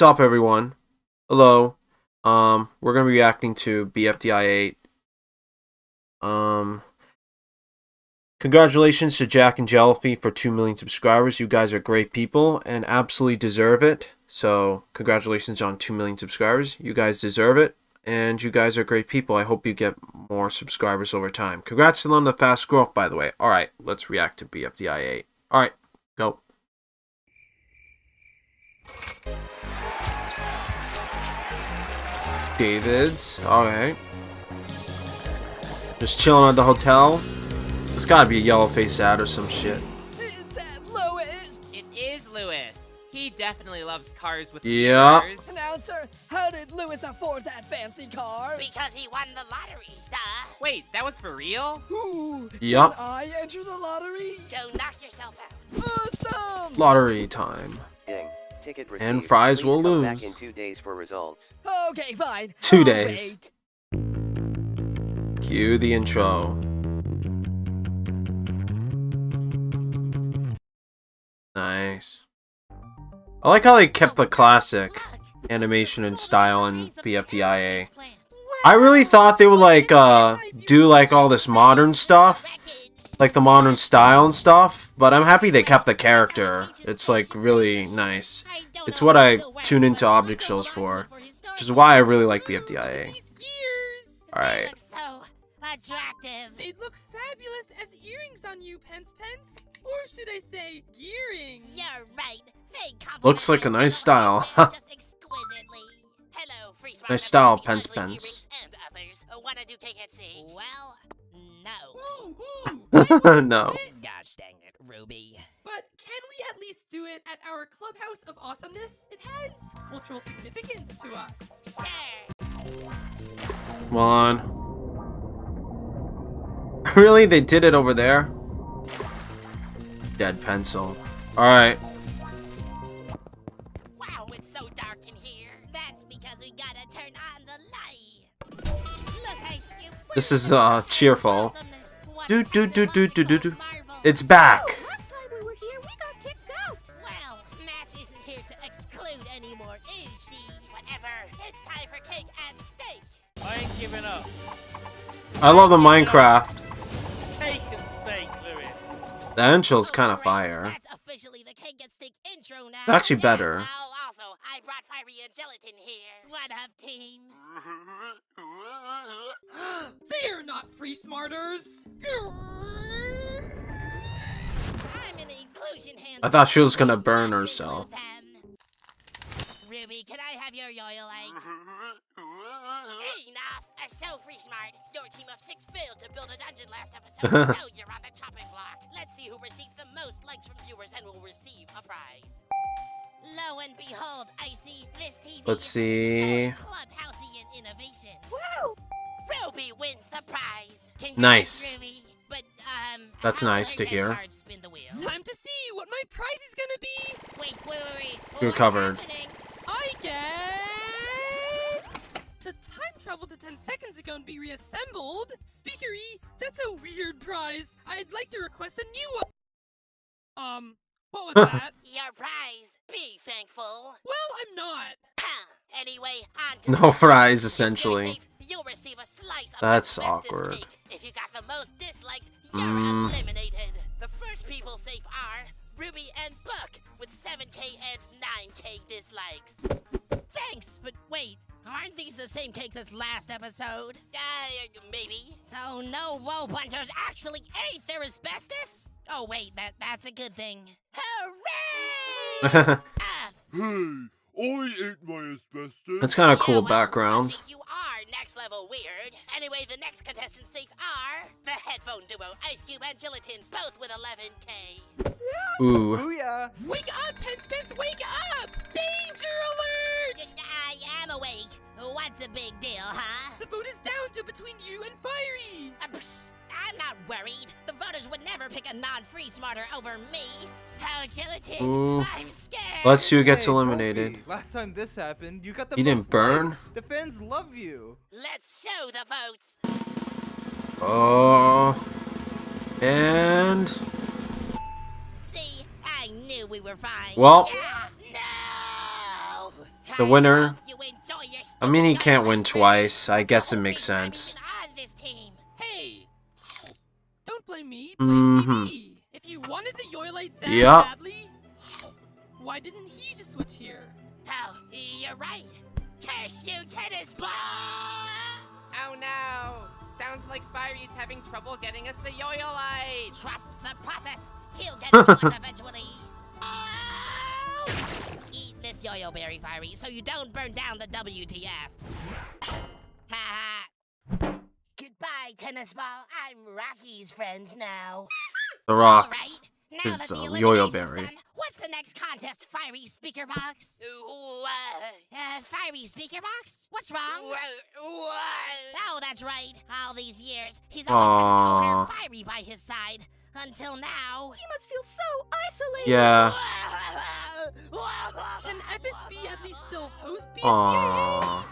What's up, everyone? Hello. Um, we're gonna be reacting to BFDI 8. Um, congratulations to jacknjellify for 2 million subscribers. You guys are great people and absolutely deserve it. So, congratulations on 2 million subscribers. You guys deserve it, and you guys are great people. I hope you get more subscribers over time. Congrats to them on the fast growth, by the way. Alright, let's react to BFDI 8. Alright, go. David's. Alright. Just chilling at the hotel. There's gotta be a yellow face ad or some shit. Is that Lois? It is Lewis. He definitely loves cars with Yeah. mirrors. Announcer, how did Lewis afford that fancy car? Because he won the lottery, duh. Wait, that was for real? Ooh, Yup. can I enter the lottery? Go knock yourself out. Awesome! Lottery time. Ding. Ticket received. And fries Please will come Back lose. in two days for results. Okay, fine. 2 I'll days. wait. Cue the intro. Nice. I like how they kept the classic animation and style in BFDIA. I really thought they would like uh do like all this modern stuff, like the modern style and stuff, but I'm happy they kept the character. It's like really nice. It's what I tune into object shows for, which is why I really like BFDIA. These! Alright. So attractive. They'd look fabulous as earrings on you, Pence Pence. Or should I say, gearing? You're right. They Looks like a nice style. outfit just exquisitely. Hello, free smart Nice style, Ugly Pence Pence. And. Wanna do Well, no. no. Gosh dang it, Ruby. But can we at least do it at our clubhouse of awesomeness? It has cultural significance to us. Sure. Come on. Really? They did it over there? Dead pencil. Alright. Wow, it's so dark in here. That's because we gotta turn on the light. Look, Ice Cube. This is uh cheerful. Awesomeness. What Do do do do do do do. It's back. Oh, last time we were here, we got kicked out. Well, Match isn't here to exclude anymore, is she? Whatever. It's time for cake and steak. I ain't giving up. I love the Minecraft. Cake and steak, Louis. The entrance kind of fire. That's officially the cake and steak intro now. It's actually better. Oh, also, I brought Firey and Gelatin here. What up, team? They're not free smarters! I'm an inclusion hand. I thought she was gonna burn herself. Ruby, can I have your yo-yo-light? Enough! A so free smart. Your team of six failed to build a dungeon last episode, so you're on the chopping block. Let's see who received the most likes from viewers and will receive a prize. Lo and behold, Icy, this TV Let's see. full Clubhouseian innovation. Woo! Ruby wins the prize. Congrats, Nice. Ruby. But um, That's nice to hear. Spin the wheel. Time to see what my prize is gonna be! Wait, wait, wait, wait. You're covered. happening? I get to time travel to 10 seconds ago and be reassembled. Speakery, that's a weird prize. I'd like to request a new one. Um, what was that? Your prize. Be thankful. well, I'm not. Huh. Anyway, on No the fries, essentially. you'll receive a slice of That's the awkward. cake. If you got the most dislikes, you're Mm. eliminated. The first people safe are Ruby and Buck with 7k and 9k dislikes. Thanks, but wait, aren't these the same cakes as last episode? Uh, maybe. So no Woe Bunchers actually ate their asbestos? Oh wait, that that's a good thing. Hooray! Ah, Hey, I ate my asbestos. That's kind of yeah, cool well, background. Spongy, you are next level weird. Anyway, the next contestants safe are the headphone duo Ice Cube and Gelatin, both with 11k. Ooh. Booyah! Wake up, Pence Pence, wake up! Danger alert! I am awake. What's the big deal, huh? The vote is down to between you and Firey. Uh, psh, I'm not worried. The voters would never pick a non-free smarter over me. Oh, Gelatin, Ooh. I'm scared. Let's see who gets Hey, eliminated. Toby, Last time this happened, you got the You didn't burn? likes. The fans love you. Let's show the votes. Oh. And See, I knew we were fine. Well- Yeah, no. The winner. You enjoy your I mean, he can't win twice. I guess it makes sense. even on this team. Hey! Don't blame me. Blame Mhm. TV. If you wanted the Yoilite that Yep. badly, why didn't he just switch here? Oh, you're right. Curse you, tennis ball! Oh no! Sounds like Firey's having trouble getting us the Yoyolite! Trust the process. He'll get it to us eventually. Oh! Yo-yo berry, Firey, so you don't burn down the WTF. Ha ha. Goodbye, tennis ball. I'm Rocky's friends now. The All Rocks. right. Now is, that the uh, elimination's Yoyleberry. done, What's the next contest, Firey Speaker Box? Uh, uh, Firey Speaker Box? What's wrong? Oh, that's right. All these years, he's always had his owner, Firey, by his side. Until now. He must feel so isolated. Yeah. Can FSB at least still host BFDIA? Aww.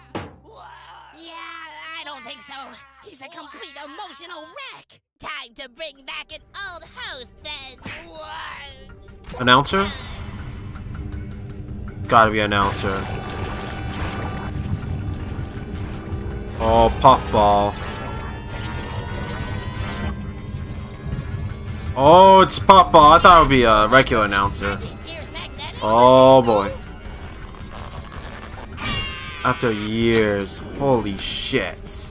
Yeah, I don't think so. He's a complete emotional wreck. Time to bring back an old host then. Announcer? Gotta be announcer. Oh, puffball. Oh, it's puffball. I thought it would be a regular announcer. These ears magnetic. Oh boy. After years. Holy shit.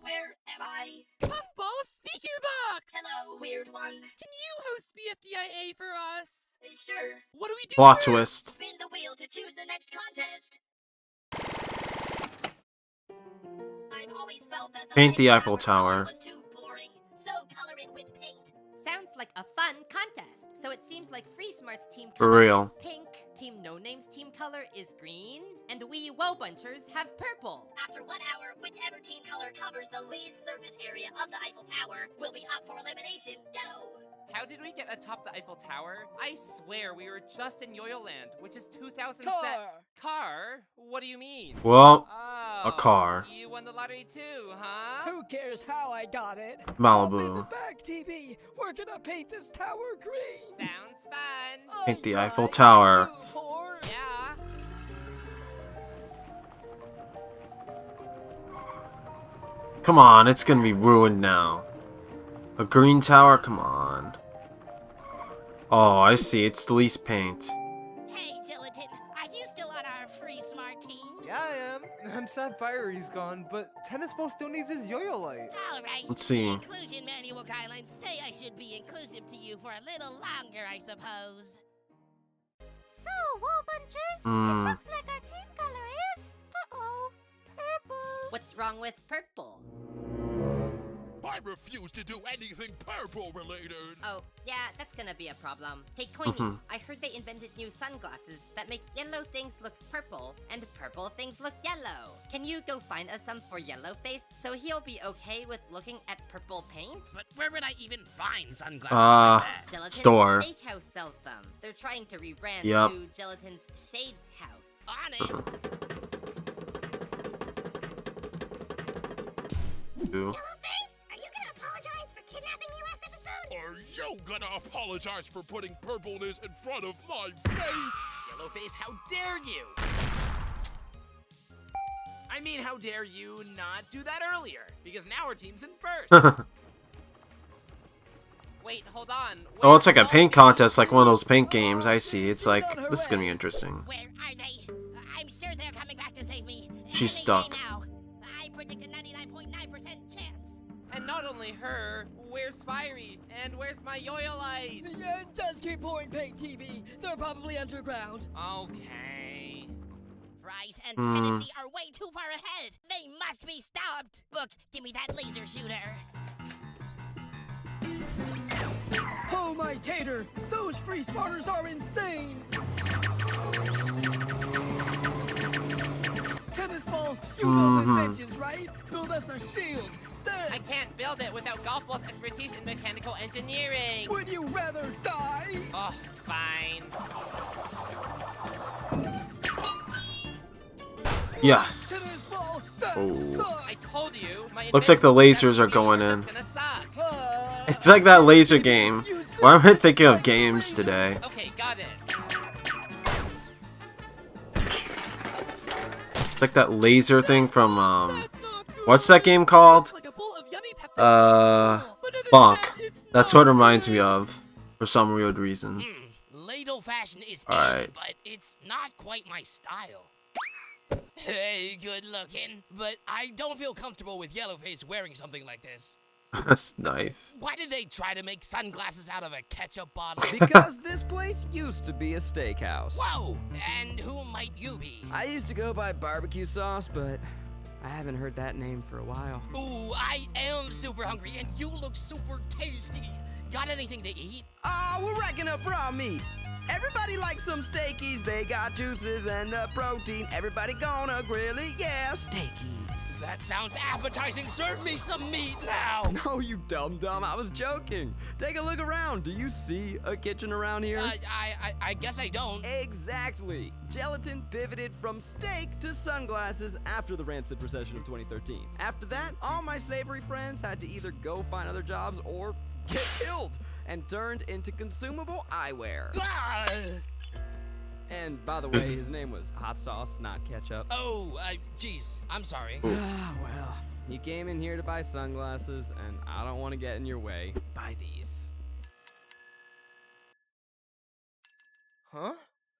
Where am I? Puffball Speaker Box! Hello, weird one. Can you host BFDIA for us? Sure. What do we do Plot first? twist. Spin the wheel to choose the next contest. I've always felt that the Paint the Eiffel Eiffel Tower. So it seems like Free Smart's team For color real. is pink, Team No Name's team color is green, and we Woe Bunchers have purple. After one hour, whichever team color covers the least surface area of the Eiffel Tower will be up for elimination. Go! How did we get atop the Eiffel Tower? I swear we were just in Yoyoland, which is 2007. Car. Car? What do you mean? Well, Oh, a car. You won the lottery too, huh? Who cares how I got it? I'll be the Malibu. back TV. We're gonna paint this tower green. Sounds fun. Paint the Eiffel Tower. Yeah. Come on, it's gonna be ruined now. A green tower? Come on. Oh, I see. It's the least paint. Hey, Gelatin, are you still on our free smart team? Yeah, I am. I'm sad Firey's gone, but Tennis Ball still needs his yo-yo light. All right. Let's see. The inclusion manual guidelines say I should be inclusive to you for a little longer, I suppose. So, Woe Bunchers, Hmm. it looks like our team color is, uh-oh, purple. What's wrong with purple? I refuse to do anything purple related. Oh, yeah, that's gonna be a problem. Hey, Coiny, Mhm. I heard they invented new sunglasses that make yellow things look purple and purple things look yellow. Can you go find us some for Yellowface so he'll be okay with looking at purple paint? But where would I even find sunglasses Uh, like that? Gelatin's Store. Steakhouse sells them. They're trying to rebrand Yup. to Gelatin's Shades House. On it. Ooh. Are you gonna apologize for putting purpleness in front of my face? Yellowface, how dare you? I mean, how dare you not do that earlier? Because now our team's in first. Wait, hold on. oh, it's like a paint contest, like one of those paint games. I see. It's like, this is gonna be interesting. Where are they? I'm sure they're coming back to save me. She's stuck. Now. I predict a 99.9% chance. And not only her, where's Firey? And where's my Yoyolite? Yeah, just keep pouring paint TV. They're probably underground. Okay. Fries and Hmm. Tennessee are way too far ahead. They must be stopped. Book, give me that laser shooter. Oh my tater! Those free smarters are insane! Tennis ball, you love Mhm. inventions, right? Build us a shield. I can't build it without Golf Ball's expertise in mechanical engineering. would you rather die? Oh, fine. Yes. Tennis ball, that Oh. I told you. My Looks like the lasers are going in. Gonna suck. It's like that laser game. Why am I thinking of games today? Okay, got it. It's like that laser thing from um, what's that game called? Uh, Bonk. That's what it reminds me of, for some weird reason. Ladle fashion is in, Alright. but it's not quite my style. Hey, good looking, but I don't feel comfortable with Yellowface wearing something like this. That's knife. Why did they try to make sunglasses out of a ketchup bottle? Because this place used to be a steakhouse. Whoa! And who might you be? I used to go by barbecue sauce, but I haven't heard that name for a while. Ooh, I am super hungry, and you look super tasty. Got anything to eat? Ah, we're racking up raw meat. Everybody likes some steakies. They got juices and the protein. Everybody gonna grill it, yeah, steakies. That sounds appetizing. Serve me some meat now. No, you dumb dumb. I was joking. Take a look around. Do you see a kitchen around here? Uh, I, I, I guess I don't. Exactly. Gelatin pivoted from steak to sunglasses after the rancid recession of 2013. After that, all my savory friends had to either go find other jobs or get killed and turned into consumable eyewear. Ah! And by the way, his name was Hot Sauce, not Ketchup. Oh, uh, jeez. I'm sorry. Ah, well, he came in here to buy sunglasses, and I don't want to get in your way. Buy these. Huh?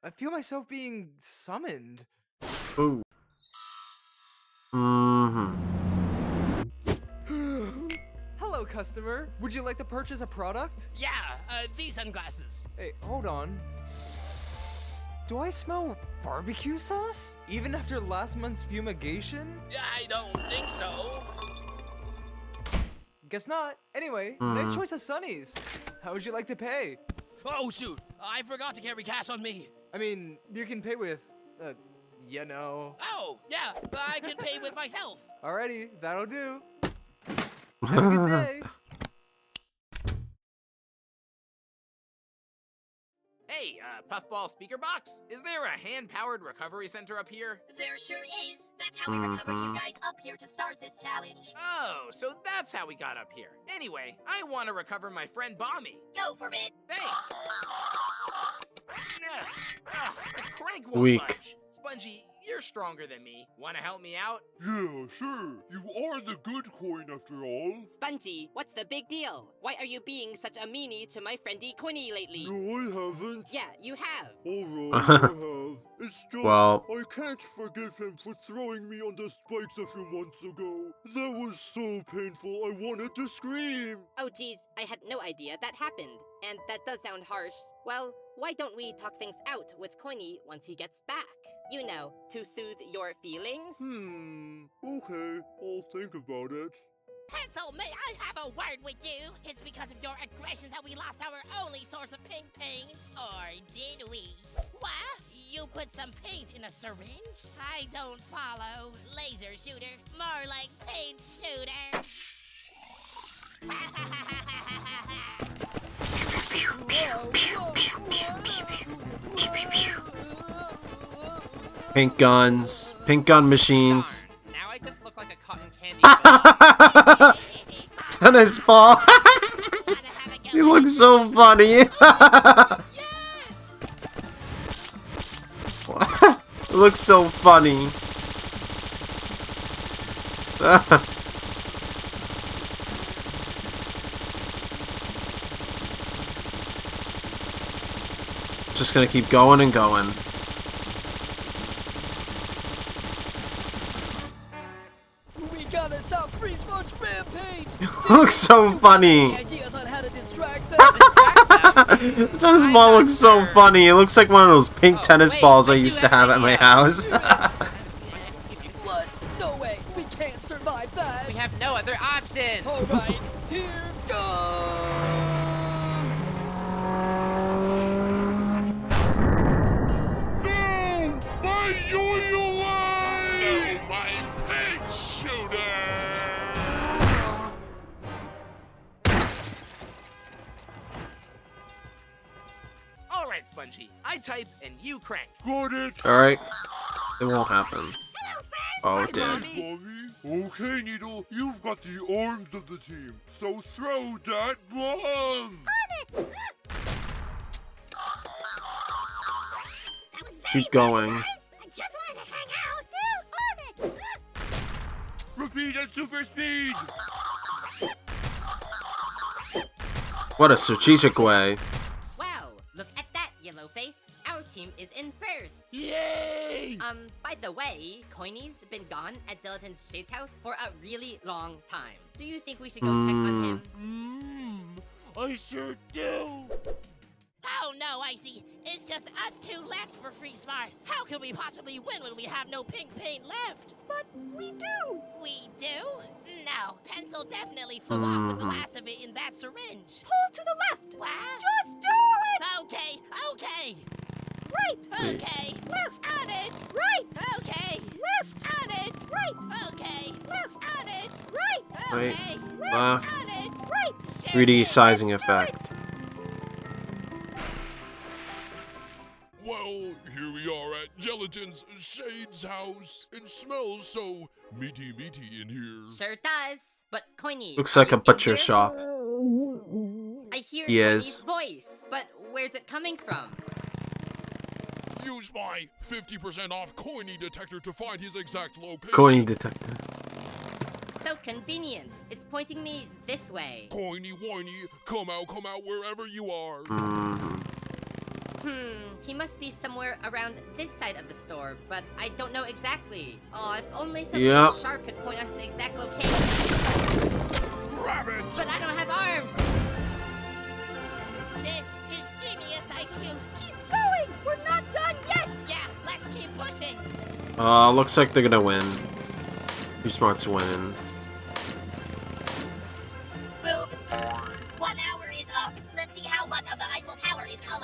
I feel myself being summoned. Ooh. Mm-hmm. Hello, customer. Would you like to purchase a product? Yeah, uh, these sunglasses. Hey, hold on. Do I smell barbecue sauce? Even after last month's fumigation? I don't think so. Guess not. Anyway, Hmm. nice choice of sunnies. How would you like to pay? Oh, shoot. I forgot to carry cash on me. I mean, you can pay with, uh, you know. Oh, yeah. I can pay with myself. Alrighty, that'll do. Have a good day. Hey, uh, Puffball speaker box? Is there a hand-powered recovery center up here? There sure is. That's how we recovered you Mhm. guys up here to start this challenge. Oh, so that's how we got up here. Anyway, I want to recover my friend Bomby. Go for it. Thanks. Ugh, ugh, the crank won't Weak. budge. Spongy, you're stronger than me. Want to help me out? Yeah, sure. You are the good coin after all. Spongy, what's the big deal? Why are you being such a meanie to my friendy Quinny lately? No, I haven't. Yeah, you have. Alright, I have. It's just Well- I can't forgive him for throwing me on the spikes a few months ago. That was so painful, I wanted to scream. Oh geez, I had no idea that happened. And that does sound harsh. Well, why don't we talk things out with Coiny once he gets back? You know, to soothe your feelings? Hmm, okay, I'll think about it. Pencil, may I have a word with you? It's because of your aggression that we lost our only source of pink paint. Or did we? What? You put some paint in a syringe? I don't follow. Laser shooter. More like paint shooter. Pink guns, pink gun machines, Now I just look like a cotton candy. tennis ball. you look so funny. it looks so funny. Just gonna keep going and going. We gotta stop Freeze March Rampage! looks so funny. Ideas on how to distract them! Tennis ball looks so funny. It looks like one of those pink oh, tennis balls I used to have at my house. Blood! No way! We can't survive that! We have no other option. Alright, here All right, Spongy. I type and you crank. Got it! Alright. It won't happen. Oh, it did. Bomby. Okay, Needle, you've got the arms of the team, so throw that bomb! That was Keep going. guys. I just wanted to hang out. Still on speed and super speed! What a strategic way. Um, by the way, Coiny's been gone at Gelatin's Shade's house for a really long time. Do you think we should go check on him? Mmm, I sure do! Oh no, Icy. It's just us two left for Free Smart. How can we possibly win when we have no pink paint left? But we do. We do? No, pencil definitely flew off with the Mm-hmm. last of it in that syringe. Pull to the left. What? Just do it. Okay, okay, Right. okay. Right. Right. Left. On it. Right. 3D sizing effect. Well, here we are at Gelatin's Shade's house. It smells so meaty meaty in here. Sure does. But Coiny, Looks like a butcher shop. I hear He Coiny's is. voice, but where's it coming from? Use my 50% off coiny detector to find his exact location. Coiny detector. So convenient. It's pointing me this way. Coiny whiny, come out, come out wherever you are. Hmm, he must be somewhere around this side of the store, but I don't know exactly. Oh, if only something Yep. sharp could point us the exact location. Grab it! But I don't have arms! This is genius, Ice Cube. Keep going. We're not done yet. Yeah, let's keep pushing. Uh, looks like they're gonna win. Who smart's winning?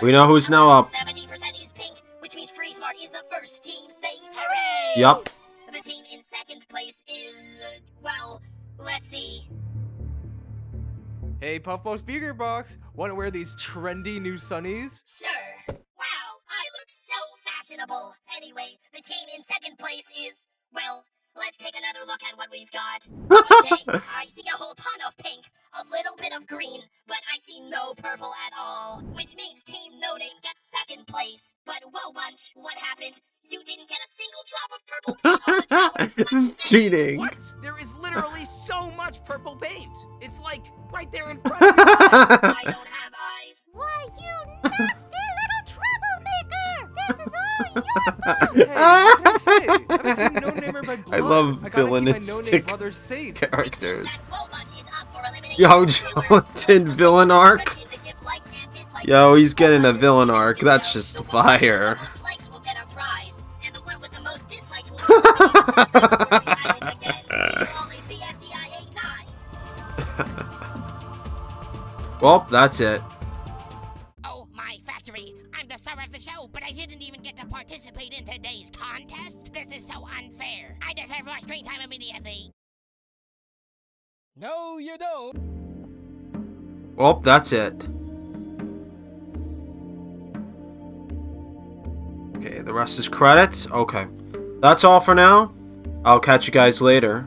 We know who's now up. 70% is pink, which means Free Smart is the first team safe. Hooray! Yup. The team in second place is, uh, well, let's see. Hey, Puffball Speaker Box, want to wear these trendy new sunnies? Sure. Cheating. What? There is literally so much purple paint. It's like right there in front of your eyes. I don't have eyes. Why, you nasty little troublemaker! This is all your fault! Hey, what can I say? I haven't seen No Namer by I blood. love I gotta keep my no-name villainistic brother safe. characters. Whoa, Bunch is up for elimination. Yo, Viewers, Jolton villain arc. to give likes and dislikes. Yo, he's getting a villain arc. That's just fire. 89. Well, that's it. Oh, my factory. I'm the star of the show, but I didn't even get to participate in today's contest. This is so unfair. I deserve more screen time immediately. No, you don't. Well, that's it. Okay, the rest is credits. Okay. That's all for now. I'll catch you guys later.